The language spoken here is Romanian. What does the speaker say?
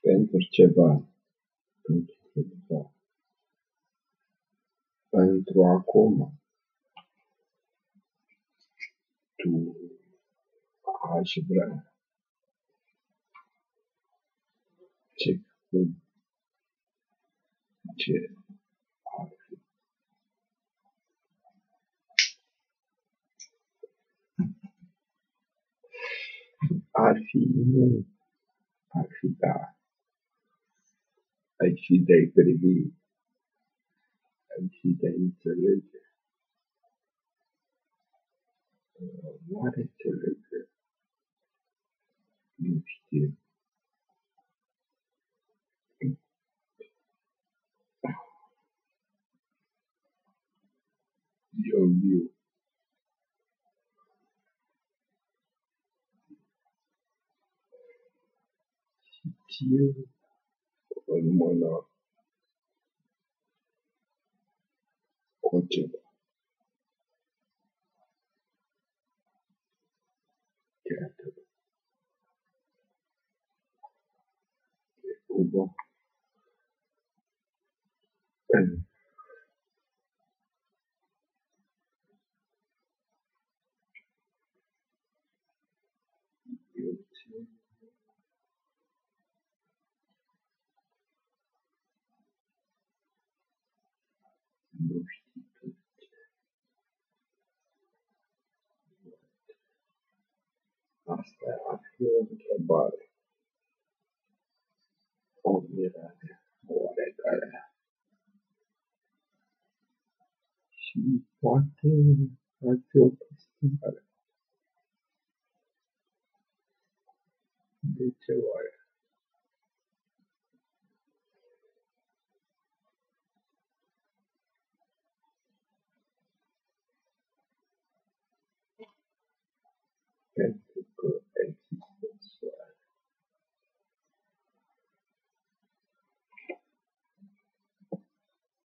pentru ceva, pentru ceva, pentru acum. Tu aș vrea ce cum, ce ar fi. Ar fi nu, ar fi da. Aici-i privi, and de înțelege. Oare înțelege? Nu știu. Eu viu. Și you? humana contínua. Quieta. Derruba. bom é. Nu știi tu ce. Asta ar fi o întrebare, o mirare oarecare. Și poate ar fi o chestionare. De ce oare? Thank good.